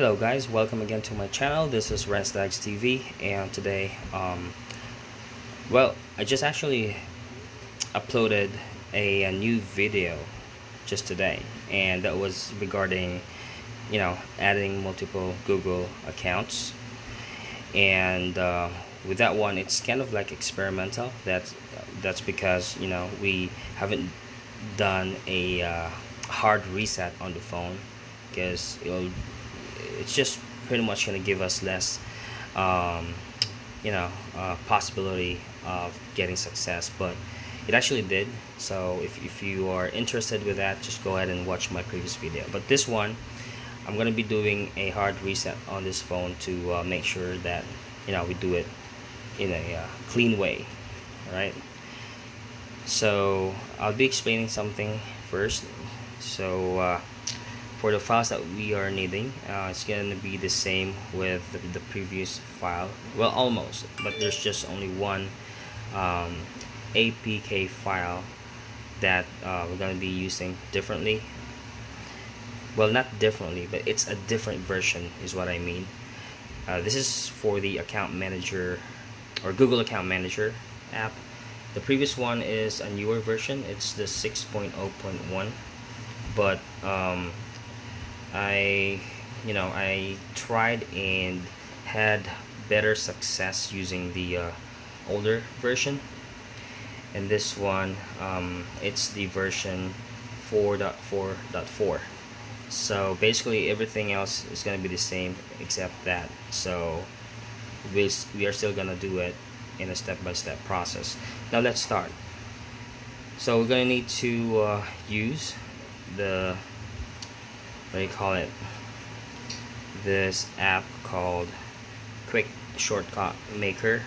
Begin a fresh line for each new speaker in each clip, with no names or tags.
Hello guys, welcome again to my channel. This is Renz Dagz TV and today um well, I just actually uploaded a, a, new video just today and that was regarding you know adding multiple Google accounts. And uh, with that one it's kind of like experimental. That's that's because you know we haven't done a uh, hard reset on the phone because it'll it's just pretty much going to give us less um, you know uh, possibility of getting success but it actually did. So if, if you are interested with that just go ahead and watch my previous video. But this one I'm gonna be doing a hard reset on this phone to uh, make sure that you know we do it in a uh, clean way alright? So I'll be explaining something first. So uh, for the files that we are needing uh, it's going to be the same with the, the, previous file. Well almost but there's just only one um, APK file that uh, we're going to be using differently. Well not differently but it's a different version is what I mean. Uh, this is for the account manager or Google account manager app. The previous one is a newer version. It's the 6.0.1 but um, I you know I tried and had better success using the uh, older version. And this one um, it's the version 4.4.4 so basically everything else is gonna be the same except that. So we, we are still gonna do it in a step-by-step -step process. Now let's start. So we're gonna need to uh, use the what do you call it? This app called quick shortcut maker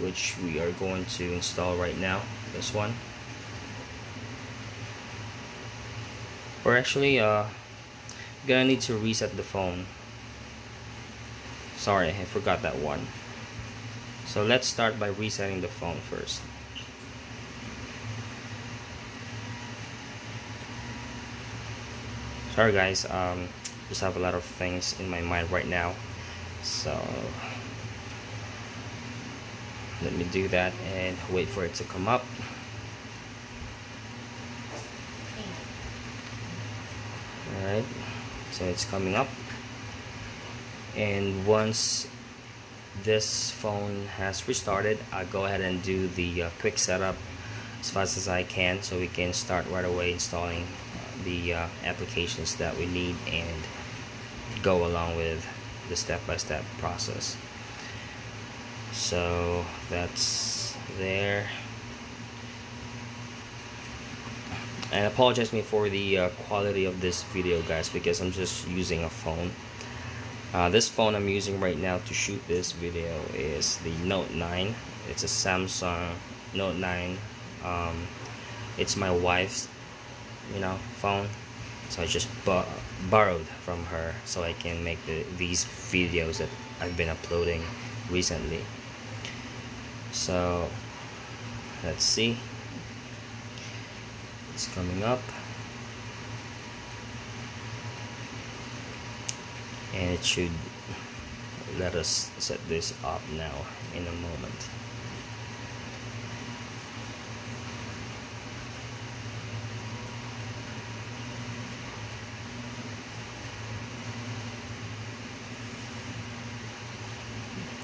which we are going to install right now this one. We're actually uh, gonna need to reset the phone. Sorry I forgot that one. So let's start by resetting the phone first sorry guys. Um, just have a lot of things in my mind right now. So let me do that and wait for it to come up. Alright so it's coming up. And once this phone has restarted I'll go ahead and do the uh, quick setup as fast as I can so we can start right away installing the uh, applications that we need and go along with the step-by-step -step process. So that's there. And apologize me for the uh, quality of this video guys because I'm just using a phone. Uh, this phone I'm using right now to shoot this video is the Note 9 it's a Samsung Note 9 um, it's my wife's you know phone. So I just borrowed from her so I can make the, these videos that I've been uploading recently. So let's see. It's coming up. And it should let us set this up now in a moment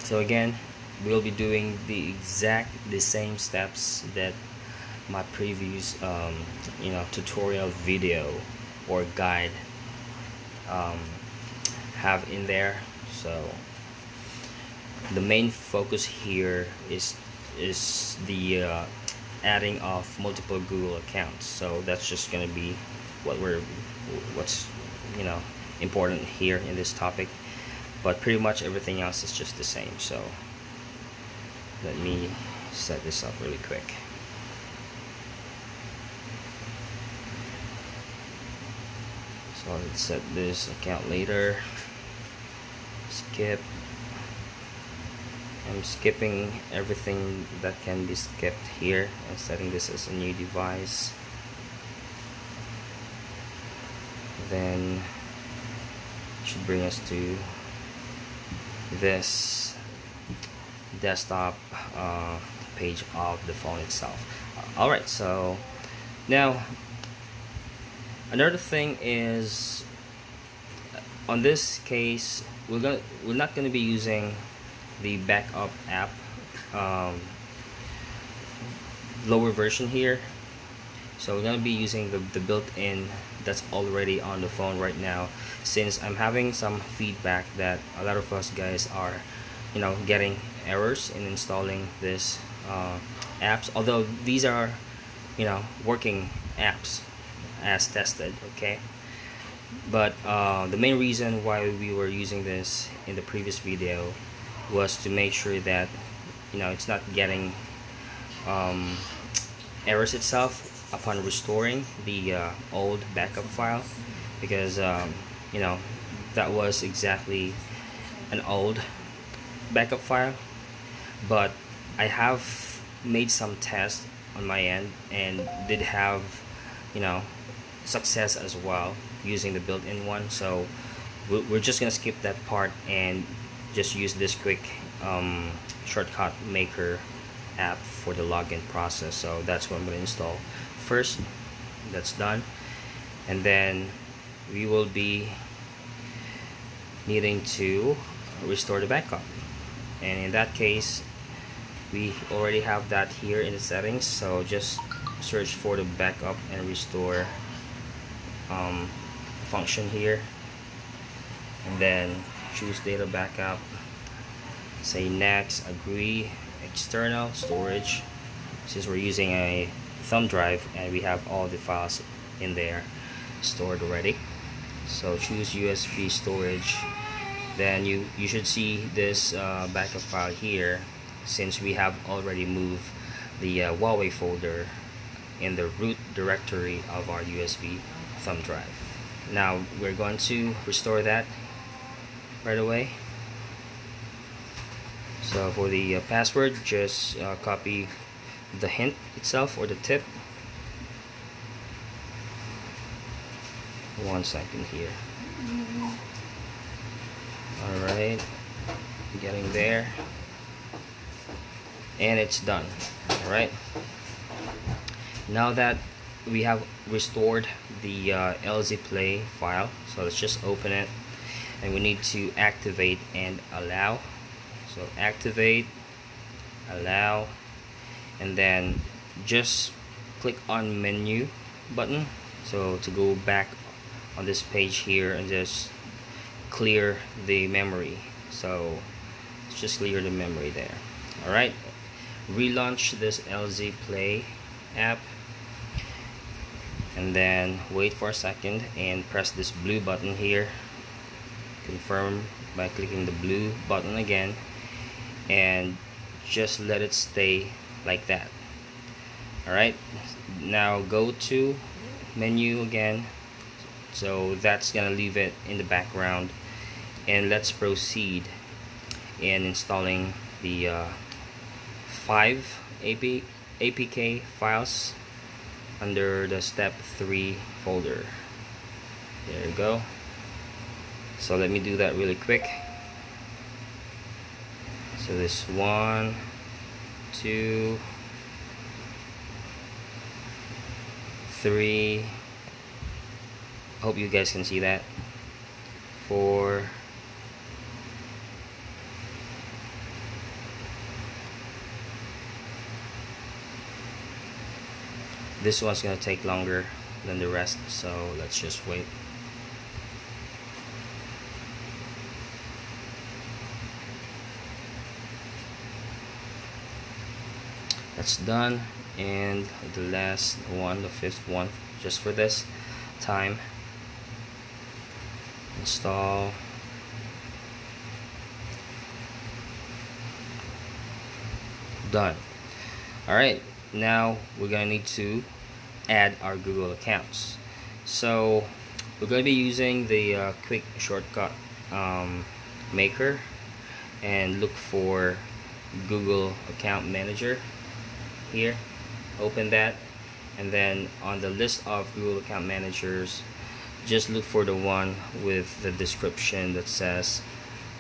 so again we'll be doing the exact the same steps that my previous um, you know tutorial video or guide um, have in there. So the main focus here is is the uh, adding of multiple Google accounts. So that's just gonna be what we're what's you know important here in this topic but pretty much everything else is just the same so let me set this up really quick. So let's set this account later. Skip. I'm skipping everything that can be skipped here and setting this as a new device. Then should bring us to this desktop uh, page of the phone itself. Alright so now another thing is on this case we're gonna we're not gonna be using the backup app um, lower version here. So we're gonna be using the, the built-in that's already on the phone right now. Since I'm having some feedback that a lot of us guys are you know getting errors in installing this uh, apps. Although these are you know working apps as tested okay? But uh, the main reason why we were using this in the previous video was to make sure that you know it's not getting um, errors itself upon restoring the uh, old backup file because um, you know that was exactly an old backup file. But I have made some tests on my end and did have you know success as well using the built-in one. So we're just gonna skip that part and just use this quick um, shortcut maker app for the login process. So that's what I'm gonna install first. That's done. And then we will be needing to restore the backup. And in that case we already have that here in the settings so just search for the backup and restore um, function here. And then choose data backup. Say next agree external storage. Since we're using a thumb drive and we have all the files in there stored already. So choose USB storage. Then you you should see this uh, backup file here since we have already moved the uh, Huawei folder in the root directory of our USB thumb drive. Now we're going to restore that right away. So for the uh, password just uh, copy the hint itself or the tip. One second here. Alright getting there. And it's done alright now that we have restored the uh, LZ Play file so let's just open it and we need to activate and allow. So activate allow and then just click on menu button. So to go back on this page here and just clear the memory. So just clear the memory there. Alright relaunch this LZ Play app. And then wait for a second and press this blue button here. Confirm by clicking the blue button again. And just let it stay like that. Alright now go to menu again. So that's gonna leave it in the background. And let's proceed in installing the uh, five AP, APK files under the step 3 folder. There you go. So let me do that really quick. So this one two, three. I Hope you guys can see that. Four. This one's gonna take longer than the rest, so let's just wait. That's done. And the last one the fifth one just for this time. Install. Done. Alright now we're gonna need to add our Google accounts. So we're going to be using the uh, quick shortcut um, maker and look for Google account manager here open that and then on the list of Google account managers just look for the one with the description that says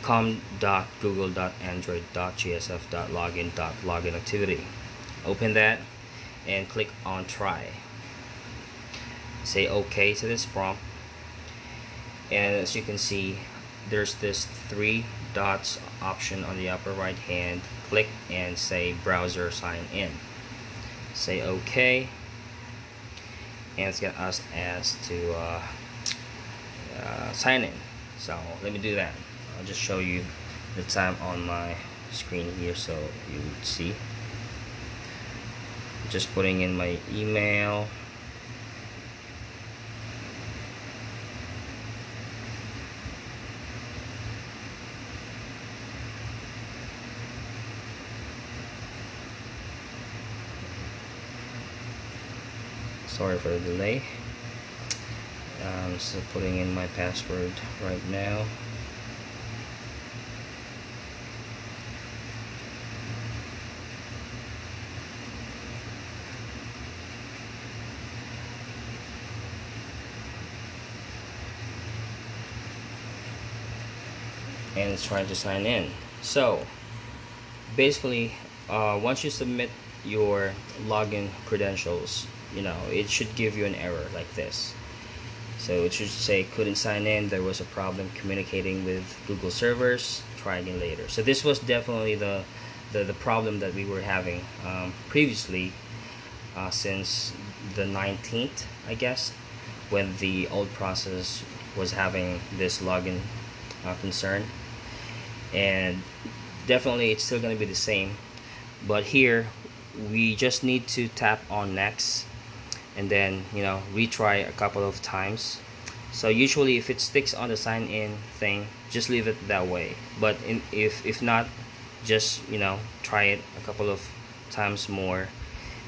com.google.android.gsf.login.login activity. Open that and click on try. Say OK to this prompt. And as you can see there's this three dots option on the upper right hand. Click and say browser sign in say OK and it's gonna ask us to uh, uh, sign in. So let me do that. I'll just show you the time on my screen here so you would see. Just putting in my email sorry for the delay. I'm still putting in my password right now. And it's trying to sign in. So basically uh, once you submit your login credentials you know it should give you an error like this. So it should say couldn't sign in there was a problem communicating with Google servers try again later. So this was definitely the the, the problem that we were having um, previously uh, since the 19th I guess when the old process was having this login uh, concern. And definitely it's still going to be the same but here we just need to tap on next and then you know retry a couple of times. So usually if it sticks on the sign in thing just leave it that way. But in, if if not just you know try it a couple of times more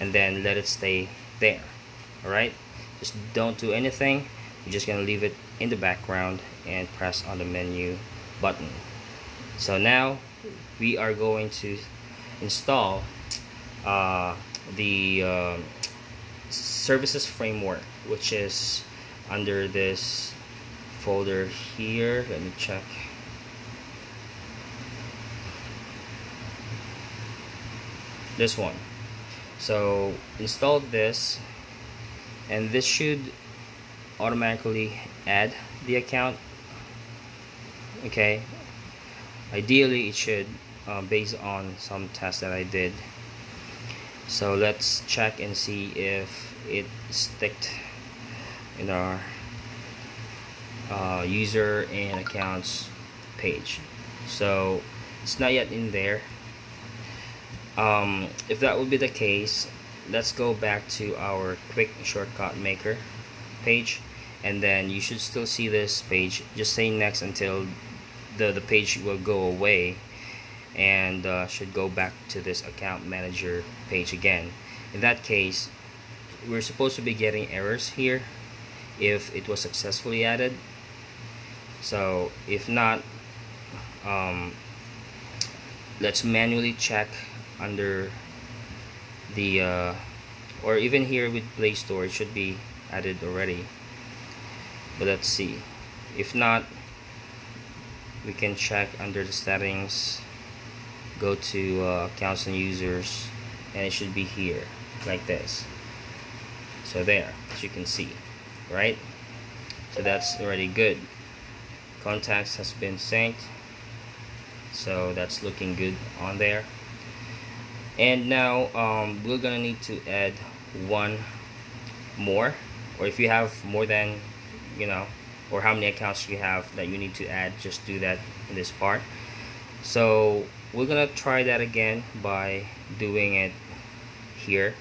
and then let it stay there. All right just don't do anything. You're just gonna leave it in the background and press on the menu button. So now we are going to install uh, the uh, services framework which is under this folder here. Let me check. This one. So install this and this should automatically add the account okay? Ideally it should uh, based on some tests that I did. So let's check and see if it sticked in our uh, user and accounts page. So it's not yet in there. Um, if that would be the case let's go back to our quick shortcut maker page and then you should still see this page. Just say next until the, the page will go away and uh, should go back to this account manager page again. In that case we're supposed to be getting errors here if it was successfully added. So if not um, let's manually check under the uh, or even here with Play Store it should be added already. But let's see. If not we can check under the settings go to uh, accounts and users and it should be here like this so there as you can see right? So that's already good. Contacts has been synced so that's looking good on there. And now um, we're gonna need to add one more. Or if you have more than you know or how many accounts you have that you need to add just do that in this part. So we're gonna try that again by doing it here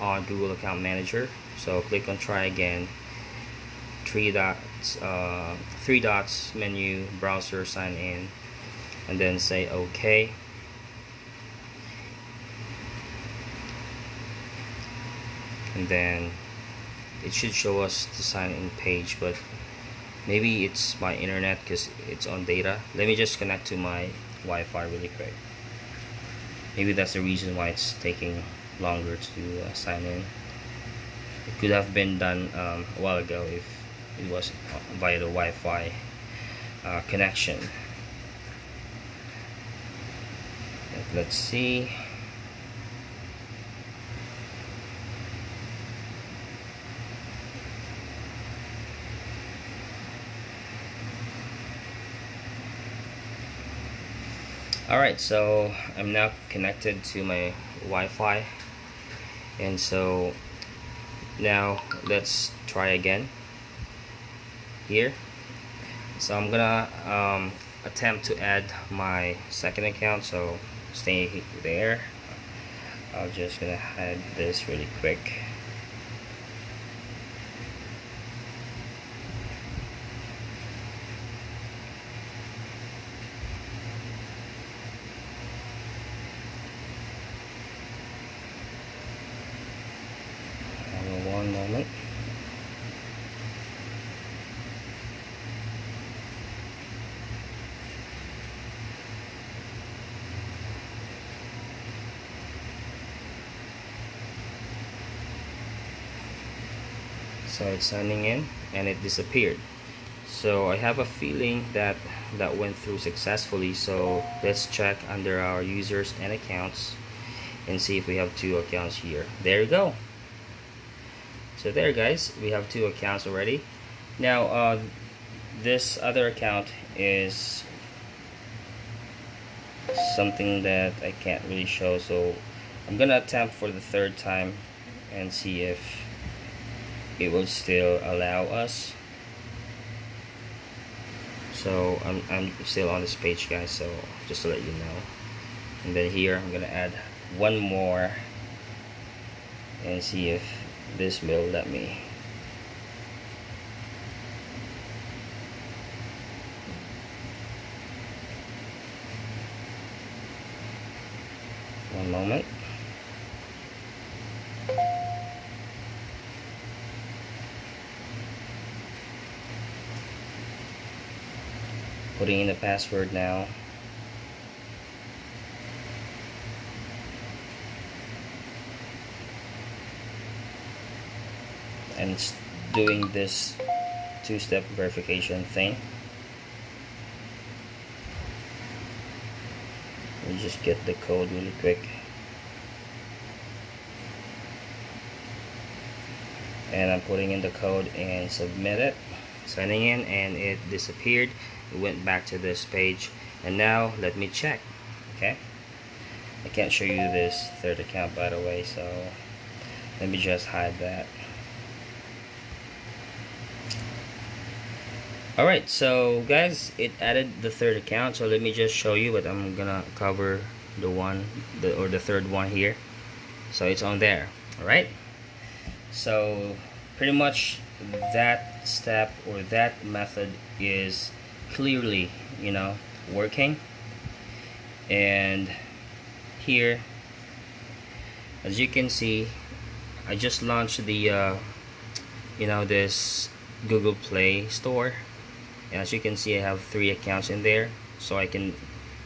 on Google Account Manager. So click on try again. Three dots uh, three dots menu browser sign in and then say OK. And then it should show us the sign in page but maybe it's my internet because it's on data. Let me just connect to my Wi-Fi really quick. Maybe that's the reason why it's taking longer to uh, sign in. It could have been done um, a while ago if it was via the Wi-Fi uh, connection. Let's see. Alright, so I'm now connected to my Wi-Fi and so now let's try again. Here. So I'm gonna um, attempt to add my second account so stay there. I'm just gonna add this really quick one moment so it's signing in and it disappeared. So I have a feeling that that went through successfully. So let's check under our users and accounts and see if we have two accounts here. There you go. So there guys we have two accounts already. Now uh, this other account is something that I can't really show. So I'm gonna attempt for the third time and see if it will still allow us. So I'm, I'm still on this page guys so just to let you know. And then here I'm gonna add one more and see if this will let me. One moment putting in the password now. And it's doing this two-step verification thing. Let me just get the code really quick. And I'm putting in the code and submit it. Signing in and it disappeared it went back to this page. And now let me check okay? I can't show you this third account by the way so let me just hide that. Alright so guys it added the third account so let me just show you but I'm gonna cover the one the or the third one here. So it's on there alright so pretty much that step or that method is clearly you know working. And here as you can see I just launched the uh, you know this Google Play Store. And as you can see I have three accounts in there. So I can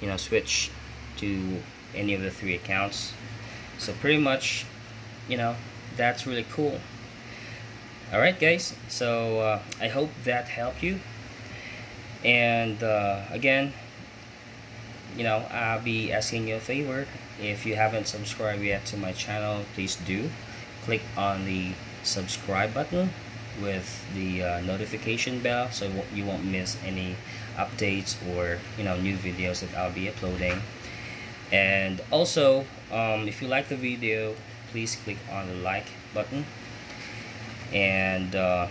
you know switch to any of the three accounts. So pretty much you know that's really cool. Alright guys. So uh, I hope that helped you and uh, again you know I'll be asking you a favor. If you haven't subscribed yet to my channel please do. Click on the subscribe button with the uh, notification bell so you won't miss any updates or you know new videos that I'll be uploading. And also um, if you like the video please click on the like button. And uh,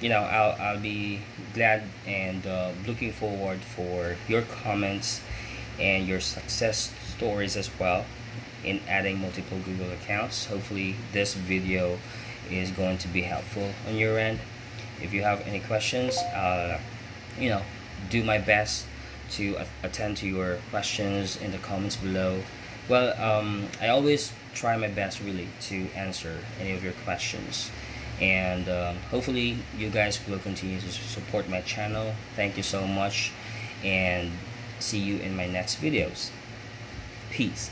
you know I'll, I'll be glad and uh, looking forward for your comments and your success stories as well in adding multiple Google accounts. Hopefully this video is going to be helpful on your end. If you have any questions uh, you know do my best to attend to your questions in the comments below. Well um, I always try my best really to answer any of your questions and um, hopefully you guys will continue to support my channel. Thank you so much. And see you in my next videos. Peace